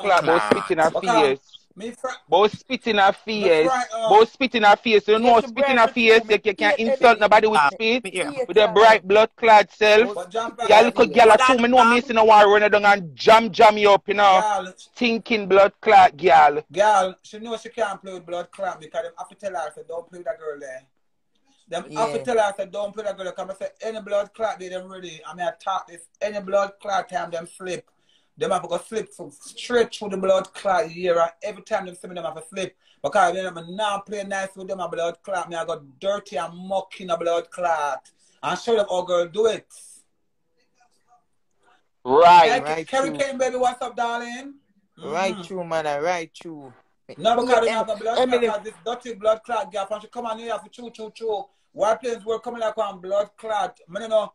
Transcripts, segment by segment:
clot, both spit in her Okay. face. Me fr- Both spit in her face. fry- uh, Both spit in her face. You know, Yes, spit in her bright, face. but You, you can't yeah, insult yeah, nobody with spit. me. With a bright blood clot self. but jump Y'all little girl But too. I- Me know me see no one running down and jam jam you up, you know. Girl, Thinking blood clot, girl. girl, she knows she can't play with blood clot because them have to tell her, say, don't play with that girl there. Them have to Yeah. tell her, say, don't play that girl. Come and say, any blood clot, they them ready. I mean, I talk this, any blood clot time them slip. Them have to slip from straight through the blood clot here. Every time them see me, them have to slip. Because then I'm now playing nice with them a blood clot. Me, I got dirty and muck in a blood clot. And show them how girl do it. Right. Right, Kerry. Kane, baby, what's up, darling? Right Mhm. true, mother. Right you. No, because they Em- have a blood Emily- clot, this dirty blood clot girl. From she come on here for chew, chew, chew. White planes were coming like one blood clot. I don't know.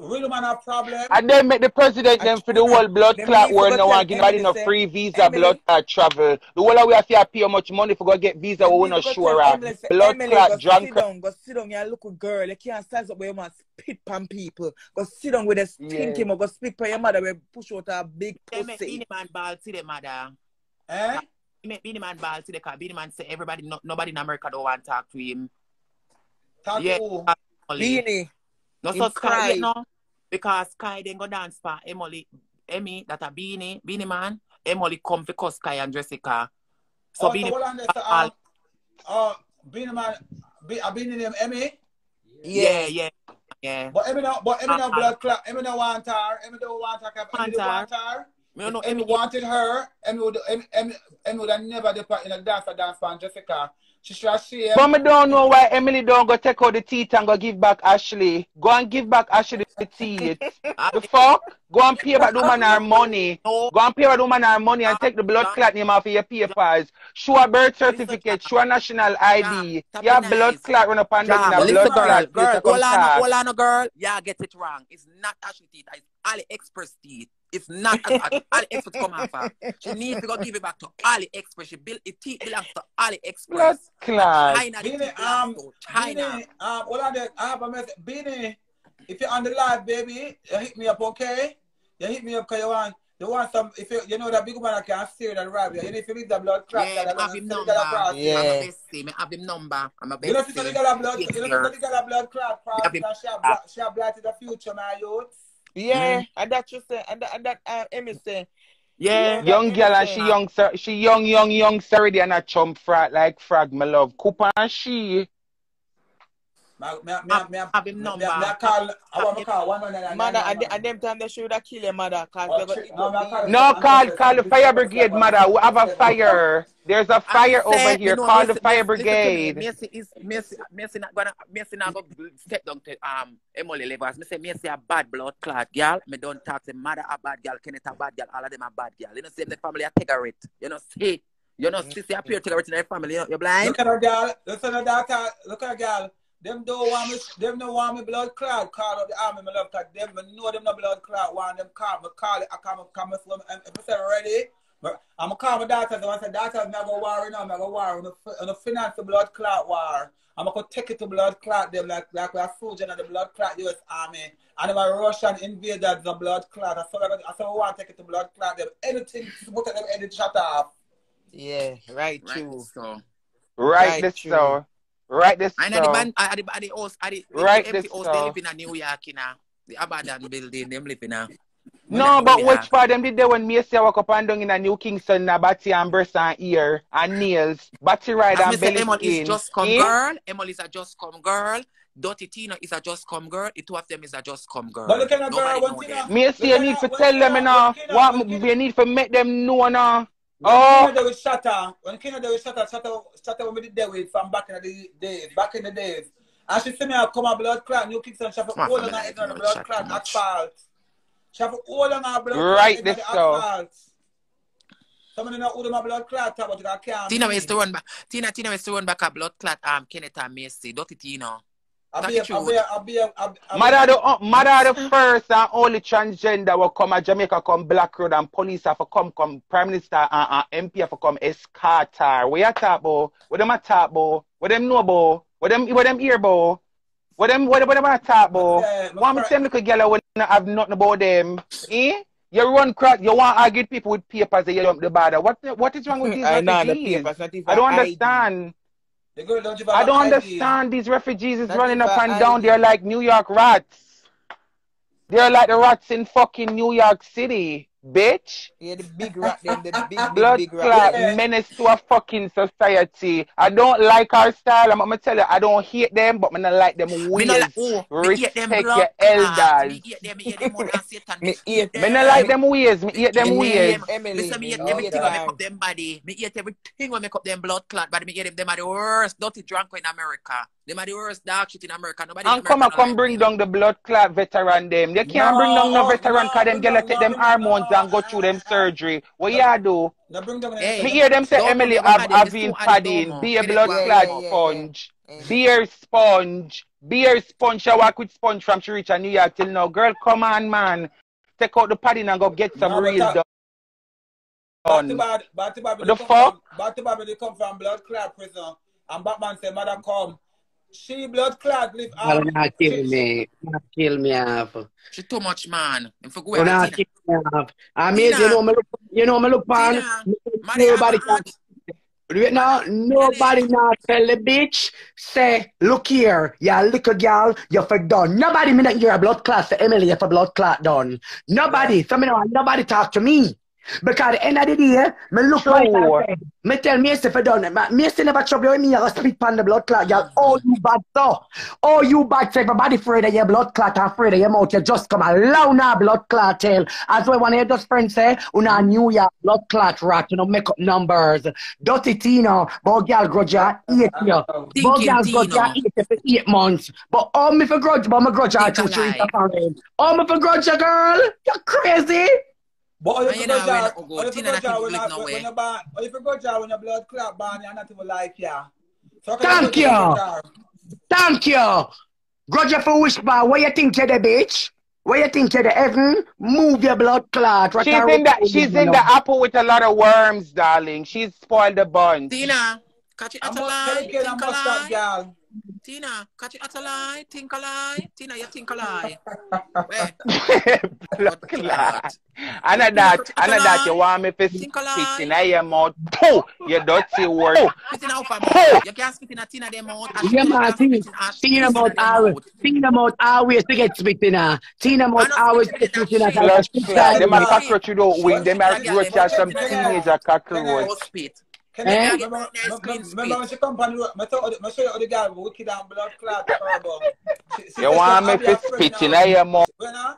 Real man have problem. And then make the president them for the whole blood Them clot need to world go no one give nobody no free visa Emily- blood clot travel. The whole of we have to pay how much money for go get visa we Emily, not go sure tell of. Blood Emily, clot go drunk. sit down, go sit down, you look a girl. You can't size up where you must spit pan people. Go sit down with a stinky Yeah. yeah. go speak for your mother where push out a big They make pussy. Beanie Man ball to the mother. Eh? They make Beanie Man ball to the car. Beanie Man say everybody, no, nobody in America don't want to talk to him. Talk Yeah. to who? Only- Beanie. No, so Sky, cry. you know, because Sky then go dance for Emily, Emmy, that a Beanie, Beanie Man. Emily come for cause Sky and Jessica. So oh, Beanie, so hold on there, so, all- um, uh, Beanie man, be, I been in him Emmy, yeah, yeah, yeah. but Emmy no, but Emmy no Uh-uh. blood clot. Emmy no want her. Emmy don't want her. 'cause Emmy don't Want want her. Me don't know Emmy Emmy. wanted her. Emmy would, Emmy, Emmy, Emmy would have never depart in a dance for dance for Jessica. She should have shared. But me don't know why Emily don't go take out the teeth and go give back Ashley. Go and give back Ashley the teeth. the fuck? Go and pay back the woman her money. Go and pay back the woman her money and take the blood clot name off of your papers. Show a birth certificate, show a national ID. Stop Your blood nice. clat run up and down Yeah, in a listen, blood girl, clot. girl, Yes, hold on, hold on, girl. Yeah, get it wrong. It's not Ashley teeth. It's AliExpress teeth. It's not AliExpress come off her. She needs to go give it back to AliExpress. She built it teeth belongs to Blood AliExpress. clot. China, the Beanie, teeth um, China. Beanie, um, hold on there. I have a message. Beanie, if you're on the live, baby, you hit me up, okay? You hit me up because you want, you want some, if you, you know that big man that can steer that rob you. You need to leave the blood clot. Yeah, that I have alone, him number. it. Yeah. I'm a bestie. I have him number. I'm a bestie. You know, sister, the girl have blood, you Yes, know, sir. sister, the girl have blood clot, cross, Yeah, be- and she have, bla- she have blighted the future, my youth. Yeah, Mm. and that you say, and that, and that uh, Emmy say, Yeah. Young girl and she young, sir, she young, young, young, already and a chump frat like frag, my love. Cooper and she. Me, me, me, Have- me, have him number. me, me call, I want to call one hundred mother, nine and, number. and them time they should have killed your mother, cause Oh, they got shit. it No, up me, I the- call- No, call, call the fire brigade, mother. We have a fire. There's a fire I said, over here. me know, Call Messi- the fire Messi- listen to me. brigade. Messi is Messi. Messi not gonna Messi not gonna step down to um Emily levels. Me say Messi a bad blood clot girl. Me don't talk to mother a bad girl, Kenneth a bad girl, all of them a bad girl. You know, say the family a cigarette. You know, see. You know, see, see a pure cigarette in their family. You know, you're blind. Look at her girl. Listen to that. uh, Look at her girl. Them don't want me. Them don't want me blood clot. Call up the army, my love. Cause them me know them no blood clot. Want them call me. Call it. I come. Come with them. And if I say ready, but I'm gonna call my daughters. I say daughters, me go war now. Me go war on the on the finance the blood clot war. I'm gonna take it to blood clot them like like we are soldier in the blood clot U.S. Army. And them are Russian invaders the blood clot. I saw I saw we want to take it to blood clot them. Anything to put them any shut off. Yeah, right, Right. true. So Right Right, this true. so. Right this I know the so. man at the at the house at the, Right, the empty this house so. they live in a New York, you know. The abandoned building, them live in a No, When but they- which part them did they when Macy walk up and down in a New Kingston, na batty and breast and ear and nails, batty ride As and belly Emily skin. is just come Eh? girl. Emily is a just come girl. Dirty Tina is a just come girl. The two of them is a just come girl. But look at that girl, one thing them. Me say you need to tell them you know what when you need to make them know now. When Oh. Kina there with Shatter, when Kina there with Shatter, Shatter, Shatter when we did there with from back in the days, back in the days. And she see me I come a blood clot, New Kingston, she have Come all on her head you on the know, blood chat clot too much. asphalt. She have all on her blood Right clot this on the so. asphalt. Somebody know who my blood clot, but I can't. Tina see. is to run back. Tina, Tina is to run back a blood clot. Um, Kenneth and Macy. Dirty Tina. I be, I I Mother the uh, the first and only transgender will come at Jamaica come Black Road and police have come come Prime Minister and uh, MP have come escort her. What you talk about? What them a talk about? What them know about? What them what them hear about? What them what, what them a talk about? Yeah, my Want me friend- tell them little girl when not have nothing about them? Eh? You run crack. You want to argue with people with papers that you dump the border. What what is wrong with these I know the papers, not even I don't ID. understand. I don't understand. These refugees is running up and down. They're like New York rats. They're like the rats in fucking New York City, bitch. Yeah, the big rat, them, the big, big, Blood big clot rat. Yeah. menace to a fucking society. I don't like our style. I'm, I'm gonna tell you, I don't hate them, but I don't like them Me no like, oh, me hate them Respect blood your clot. Me elders. hate them, me hate them more than Satan. Me hate Me not like them ways. Me hate them Me ways. Listen, me hate everything hate when make up them body. Me hate everything when make up them blood clot body. Me hate them. Them are the worst dirty drunk in America. Them are the worst dog shit in America. Nobody And come and come bring down the blood clot veteran them. They can't bring down no veteran cause them no, gonna take them hormones no. And go through them surgery. What y'all do? Now bring them. Hey. Me hear them say Don't Emily know have nobody, it's having padding, be a blood Yeah, clot yeah, yeah, sponge, yeah. beer sponge, beer sponge. She walk with sponge from she reach New York till now. Girl, come on, man. Take out the padding and go get some No, real that- done. Batty Bad, Batty Bad, What they the fuck? From, Batty Bad, they come from blood clot prison. And Batman said, Mother, come. She blood clot live Well, out. not kill me. Not kill me off. She too much man. And for go Well, not kill me off. I mean, you know, me look, you know, me look on. Money Nobody can. Right now, nobody not tell the bitch, say, look here, you little girl, you for done. Nobody me not hear a blood clot for Emily, you for blood clot done. Nobody, so me know, nobody talk to me. Because at the end of the day, me look True. right and me tell me if I done it. Me still never trouble with me, I spit on the blood clot, y'all. Oh, you bad so. Oh, you bad so everybody afraid of your blood clot and afraid of your mouth. You just come allow now blood clot tell. As well, one of your just friends say, una New York blood clot rat, you know, make up numbers. Dirty Tino, but girl grudge you eight year. But Thinking girl grudge you eight for eight months. But oh, me for grudge, but me grudge you Think two, three, alike. four, five. Oh, me for grudge you, girl. You're crazy. But all you you go know, jar, when- all you go jar when live you- when you ban, all you go jar when your blood clot ban, you're not even like yeah. So Thank you. Thank you. Grudge you for wish bar. What you think you're the bitch? What you think you're the heaven? Move your blood clot. What She's in the she's in know? the apple with a lot of worms, darling. She's spoiled the bunch. Tina. Catch it I at a must lie. take it, I Think a must that lie. girl. Tina. Catch it at a lie. Think a lie. Tina, you think a lie. Wait. blood clot. And at that, and at that, you want me to Think a spit in lie. your mouth. Pooh, you dirty word. Spit in out for mouth. You can't spit in a Tina them mouth. and Yeah, she man, Tina, spit in ash. Tina Spit mouth always. Tina mouth always to get spit in her. Tina mouth I know always spit get spit in her. shit. Blood She clot. can't Them do a it. cockroach you don't win. Them a Spit in roach that as some shit. teenager cockroach. Go spit. Can Eh? you remember, Nice clean remember, remember when she come on the road, I told her- I show you the girl wicked and blood clot horrible. She- she You want me to your friend spit in your mouth When, uh,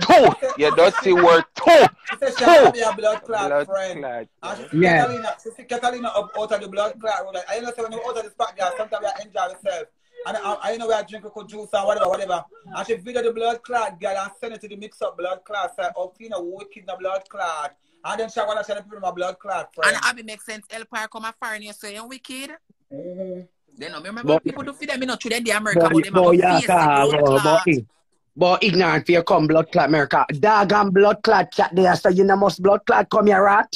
too. You dirty word too. She said she have Too. your blood clot Blood friend. clot. And she see Yeah. Catalina, she see Catalina up out of the blood clot road. I know say when you out of the spot, girl, sometimes you enjoy yourself. And I, I know we are drinking good juice and whatever, whatever. And she video the blood clot, girl, and send it to the mix up blood clot. Say, oh, Tina, wicked the blood clot. And then she want to send the people my blood clot friend. And Abby make sense. El Par come a foreign you say you wicked. Mhm. They know. Remember But- people do for them, you know, through them the America, Boy, but them boy, yeah, face car, the boy, clot. boy. Boy, ignorant for you come blood clot America. Dog and blood clot cat there, so you know must blood clot come here, rat.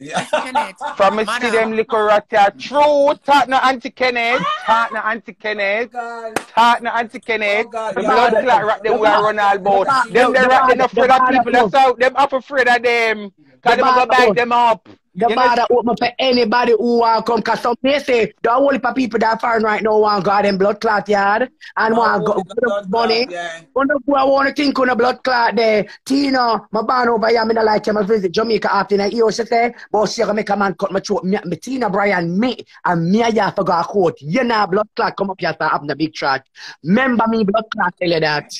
Yeah. From me see Madam. them little rat. True. Talk no Auntie Kenneth. Talk no Auntie Kenneth. God. Talk no Auntie Kenneth. Oh, The blood clot rat them we are run all about. Them they bad- rat them afraid of people. That's how them up afraid of them. Cause them a go bad- bag them up. The You know, border open for anybody who want come, cause some may say don't heap of people that foreign right now want go in blood clot yard and want go Oh, the money. clot, Yeah. Wonder who I want to think on the blood clot there. Tina, my born over here, me not like him. I visit Jamaica after I hear she say, but she gonna make a man cut my throat. Me, me Tina Brian, me, and me, I have to go a court. You know, blood clot come up here to have the big track. Remember me, blood clot tell you that.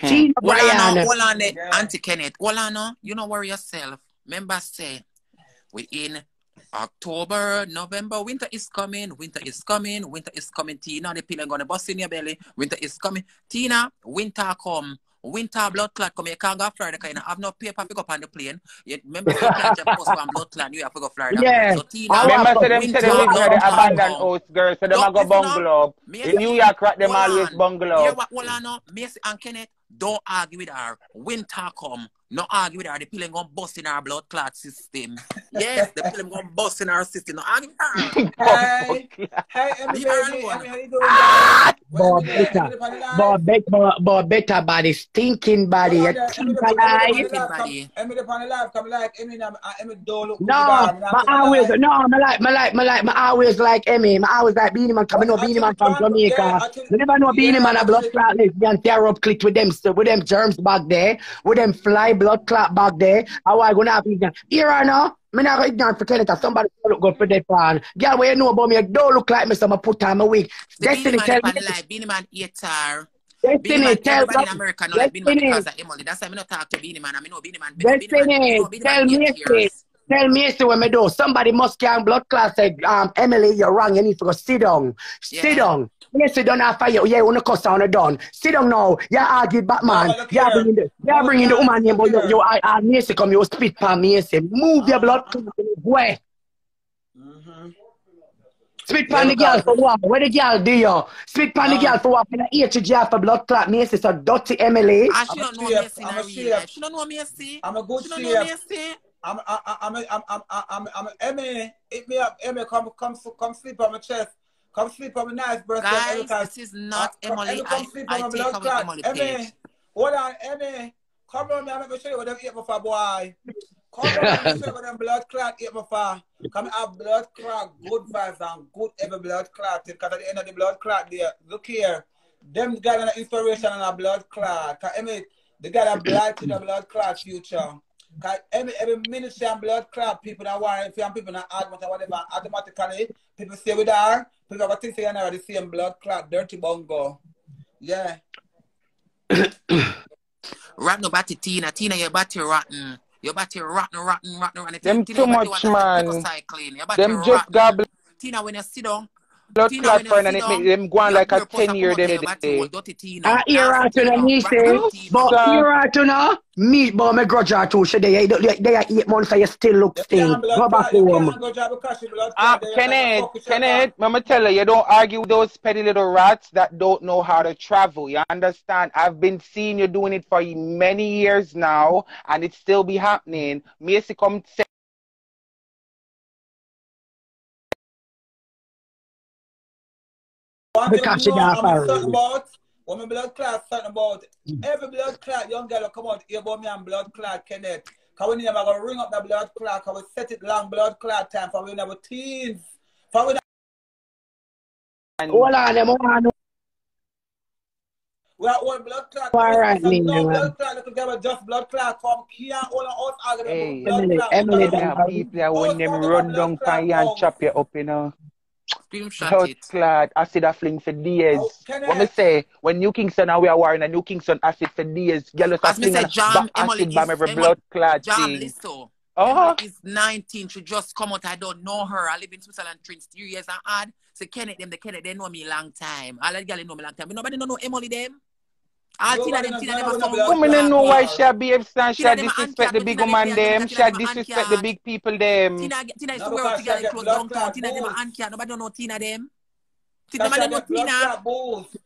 Hmm. Tina Hold on, now, Brian. hold on. Auntie Kenneth. Hold on, now. You know worry yourself. Remember, say we in October, November. Winter is coming. Winter is coming. Winter is coming. Tina, the pill gonna bust in your belly. Winter is coming. Tina, winter come. Winter blood clot come. You can't go Florida because you don't have no paper go up on the plane. You remember you can't just post one blood clot. You have to go Florida. Yeah. So Tina, I Remember, say them say them live near the abandoned house, girl. So them Don't go bungalow. In New York, right, them always bungalow up. what on now. Macy and Kenneth, don't argue with her. Winter come. No argue with her. The pill ain't gonna bust in our blood clot system. Yes, the pill ain't gonna bust in our system. No argue with her. Hey, hey, Emmy, The baby. Emmy, how you doing? darling? Emmy there? better. Emmy upon the line? Boy, bet, boy, boy, better body, stinking body, you on there. Emmy stink upon- Emmy alive. upon the live, come- Emmy upon the live, come like Emmy, now, uh, Emmy don't look No, the always, no, I like, I like, I like, I always like Emmy. I always like Beanie Man, I know Beanie Man from Jamaica. You never know Beanie Man a blood clot lesbian tear up click with them with them germs back there, with them fly blood clot back there. How I gonna have? Here I know. Me not go ignorant for telling that somebody look good for that fan. Girl, what you know about me? You don't look like me, so I put on my wig. The Beanie Destiny Man tell me. live. Beanie Man. Beanie Destiny Man, tell everybody in me. America like Beanie Man Destiny. because of Emily. That's why I not talk to Beanie Man. I mean, know Beanie Man. Beanie Man, Destiny, you know Beanie tell Man me, hate tears. Tell me, see what me do. Somebody must can blood class say, um, Emily, you're wrong. You need to go sit down. Sit Yeah. down. Yes, sit down after you. Yeah, wanna cuss on the done. Sit down now. You argue Batman. No, look You here. bringing the, you No, bringing the woman name, but you, you, I, I, Macy come, you spit pan Macy. Move your blood clot away. Mhm. Spit pan the girl for what? What the girl do you? Spit pan the Ah. girl for what? Can I eat you for blood clot Macy? So dirty Emily. Ah, she I'm don't know chef. Macy I'm her a real chef. She don't know Macy. I'm a good She don't know chef. Macy. I'm, I, I- I'm, I'm, I'm, I'm, I'm, I'm, Emmy, hit me up, Emmy, come, come, come sleep on my chest. Come sleep on my nice breast. Emmy, Guys, this is not Uh, come- Emily. Emmy, come I, sleep I on my take blood. Emily Emmy, hold on, Emmy. Come on, me, I'm going to show you what them eat me for, boy. Come on, I'm going to show you what them blood clot eat me for. Come have blood clot, good vibes and good every blood clot. Because at the end of the blood clot there, look here. Them got an inspiration and a blood clot. Cause Emmy, they got a blight to the blood clot future. Cause every, every ministry and blood clot, people that worry if and people not admit or whatever, automatically, people say with her, people got think say you're not the same blood clot, dirty bungo. Yeah. Rotten body Tina. Tina, your body rotten. Your body rotten, rotten, rotten, rotten. Them Tina, too much, man. Recycling. Your body Them just rotten. got Tina, when you sit down, blood Tina, clot when you friend and it make them go on like a 10 year come out day. there, your body will dirty Tina. I hear Nasty her to the Tina, me rotten say, but Sir. hear her to know, me, but me grudge her too. She they, they, they are eight months and you still look You stink. Go back home. can't go drive a car, she blood Ah, clot. there, you Kenneth, fuck with your Kenneth, Mama tell her, you don't argue with those petty little rats that don't know how to travel. You understand? I've been seeing you doing it for many years now, and it still be happening. Macy come One Because thing she know, I'm fired. certain about, when my blood clot certain about, every blood clot young girl will come out here about me and blood clot Kenneth. Cause when I'm gonna ring up the blood clot, cause we set it long blood clot time for when we have teens. For when Hold on, them want we are all blood clot. All right, so me, no man. blood clot, look together, just blood clot come can't all of us argue Hey. about blood Emily, clot. Emily, because yeah, them- people that when Us them want run about down blood for you and clot chop you up, you know. Screenshot Blood it. clot, acid a fling for days. Oh, Kenneth. What me say, when New Kingston and we are wearing a New Kingston acid for days, girl just a As me fling say, and Jam, back Emily acid bomb is- every blood clot Jam, thing. listen. Oh, Emily is 19. She just come out. I don't know her. I live in Switzerland three three years and odd. So Kenneth them, the Kenneth, they know me a long time. All the girls know me long time. But nobody don't know Emily them. All Nobody Tina them, knows Tina none them of are them some blood women don't know why girl. she behave stand, she Tina them a disrespect the big Tina them woman them, she disrespect the big people them. Tina, Tina used to wear out together in get clothes blood downtown. clot Tina them a boots. Nobody don't know Tina them. Cause Tina she them know Tina. clot boots.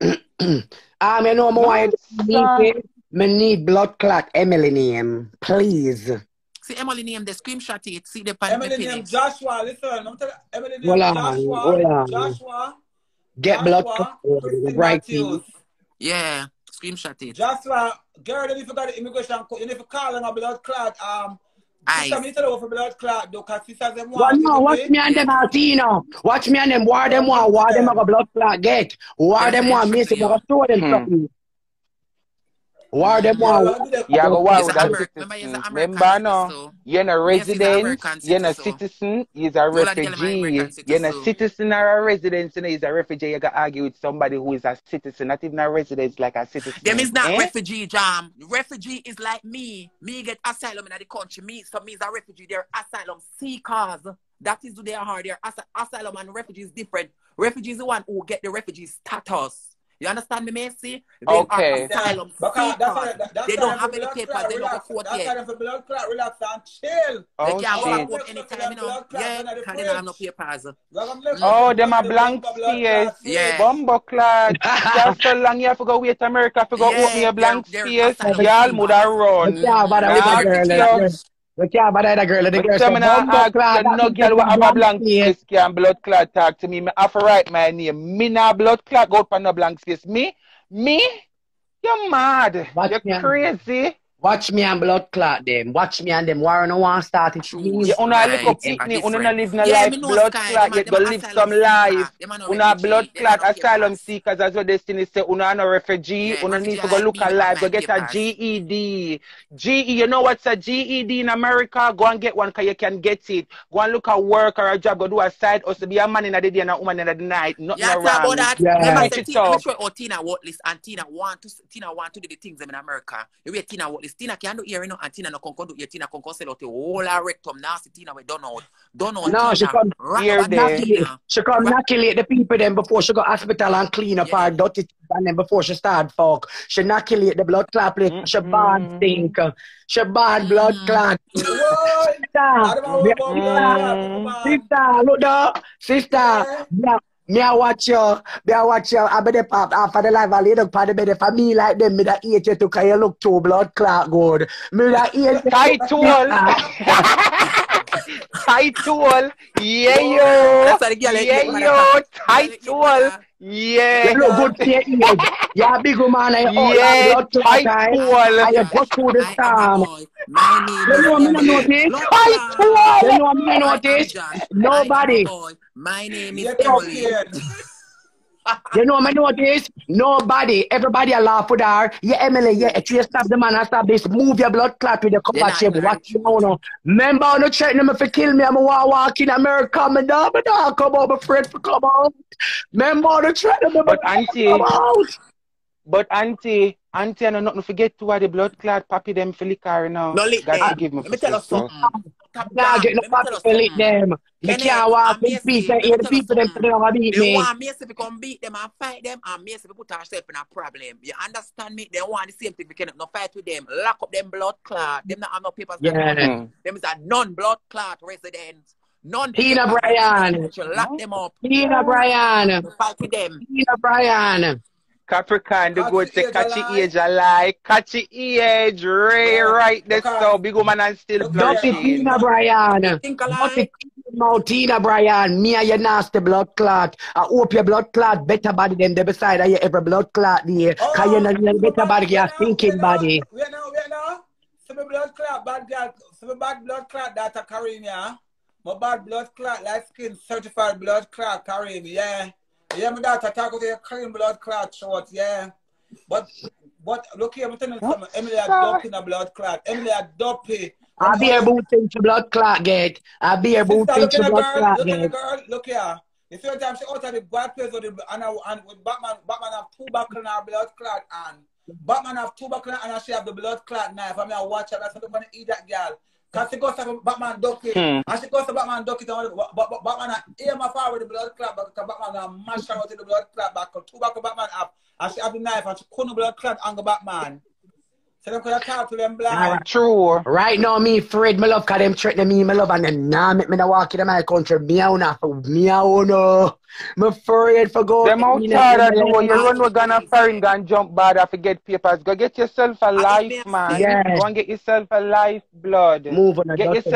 Ah, know, me want No, you sir. to me need blood clot Emily name, please. See Emily name, the screenshot it. See the pan Emily name. Joshua. Listen, I'm telling Emily name Joshua. Joshua. Get blood clot, right Matthews. Yeah, screenshot it. Joshua. Girl, if you forgot the immigration code. You need to call them a blood clot. Um, Eyes. sister, me tell you for blood clot though, cause sister them Well, no, watch me and them Altino. Watch me and them. War them want, war them have a blood clot get. War them I want, should me to. I'm show them Hmm. something. War them Yeah, want. well, do that. Yeah, go war with a American. Remember, he's citizen. Remember, no? You're a resident, you're a citizen. he's a Don't let tell him I'm refugee. You're a citizen. or a resident, you know, he's a refugee. You got to argue with somebody who is a citizen, not even a resident, like a citizen. Them is not eh? refugee, Jam. Refugee is like me. Me get asylum in the country. Me, so me is a refugee. They're asylum seekers. That is who they are. They're as- asylum and refugees different. Refugees is the one who get the refugee status. You understand me, Macy? They Okay. asylum Because that's why that, that's They don't have any papers. clot, They don't relax. go court That's why yet. them for blood clot, relax and chill. They Oh, can't go shit. court anytime, you know. Yeah, the because they don't have no papers. Like I'm looking Oh, them a the blank bumper blood space. Yeah. fridge. Bumbo clad. Just so long you have to go wait America to go Yeah, open your blank they're- space. Y'all seekers. would have run. can't bother with Nah, the girl. We can't bother the girl. The girl some say, na ask clad, no girl what have a blank space. can blood clot talk to me. Me have to write my name. Me na blood clot go for no blank space. Me? Me? You mad. Watch You me and- crazy. Watch me and blood clot them. Watch me and them. Warren no one start it. True. You una Right, little are pitney, una different. no live no Yeah, life blood Sky, clot, them a- yet them go live some seeker. life. Them a Una blood clot asylum papers. seekers as your destiny say una no refugee, Yeah, una refugee need to go look me, but alive, go get a GED. GED. You know what's a GED in America? Go and get one cause you can get it. Go and look at work or a job, go do a side hustle, be a man in the day and a woman in the night. Nothing Yeah, talk wrong. about that. Yeah. Remember, Switch say it Tina, up. make sure oh, Tina Watless and Tina want to Tina want to do the things them in America. The way Tina Watless, Tina can do here, you know, and Tina no can do here. Tina can sell out the whole her rectum nasty. Tina we done out, done out. No, she Tina. come Rock here about there. that, Inoculate. Tina. She come Right. inoculate the people then before she go hospital and clean up Yeah. her dirty things and then before she start fuck. She inoculate the blood clot place. She born stink. She born blood Mm. clot. Whoa! Sister, I don't know me- about blood clot, man. sister, look there. Sister, Yeah. Me, me I watch you. Me I watch you. I be the pop after the live. I lay down for the bed. For me like them, me that eat you too cause you look too blood clot good. Me that eat you. Tight tool. Tight tool. Yeah, yo. That's why the girl like Yeah, yo. that- Tight tool. You Yeah. look good for your age. You're a big woman and you're Yeah, blood clot. tight right? tool. And you go through the I am a storm. boy. My You know is me no know this. Blood Tight clot. tool. You know me no know I am this. Josh. Nobody. I am a boy. My name is You Emily. You know me know this. Nobody. Everybody a laugh with her. Yeah, Emily. Yeah, if you stop the man and stop this, move your blood clot with the They're cover not shape. even Watch you know. Remember, on the threatening me for kill me. I'm a walk, walk in America. Me dog, me dog come out. I'm afraid to come out. Remember, on the threatening me. But auntie, come out. but auntie, auntie, I know nothing forget to why the blood clot pappy them for liquor now. No, lick God them. Eh, forgive me Let me tell you something. Top Nah, down. get no Let me tell papi you to lick them. Me can't walk in peace and me hear the people them they don't beat They me. want Macy to come beat them and fight them, and Macy to put herself in a problem. You understand me? They want the same thing. We cannot no fight with them. Lock up them blood clot. Them not have no papers. Yeah. Them is a non-blood clot residents. Non Tina Bryan. You lock them up. Tina Bryan. Fight with them. Tina Bryan. Capricorn, the Catchy good say age catchy alike. age alike. Catchy age, Ray, Yeah. right there, Because- so big woman and still Look Dirty at flourishing. Tina Bryan. Think Dirty alike. mouth Tina Bryan. Me and your nasty blood clot. I hope your blood clot better body than the beside of your every blood clot there. Oh, Cause you're not your better body, you're thinking body. Wait now, wait now. So my blood clot, bad girl. So my bad blood clot, that a carry me, yeah. My bad blood clot, light skin, certified blood clot, carry me, yeah. Yeah, my daughter talk with your clean blood clot short, yeah. But, but look here, I'm telling you something. Emily a dope in a blood clot. Emily a dopey. I be a boot into blood clot get. I be a boot look into blood girl, clot look at the girl, look here. The third time she out of the bad place with the, and, I- and with Batman, Batman have two buckle in her blood clot and Batman have two buckle and she have the blood clot knife. I mean, I watch her, I said, I'm gonna eat that girl. Cause she goes to Batman duck it, Hmm. and she goes to Batman duck it, and but, but Batman a aim her far with the blood clot, but Batman a mash out the blood clot back. Two buckle Batman have, and she have the knife, and she couldn't blood clot and go Batman. So them could have talk to them blind. True. Right now, me afraid, my love, cause them threaten me, my love, and them nah make me not walk in my country. Meow now, meow no. I'm afraid for going. Them outside of door, you run with gun and foreign gun, jump bad and forget papers. Go get yourself a life, man. Yeah. Go and get yourself a life, blood. Move on Get yourself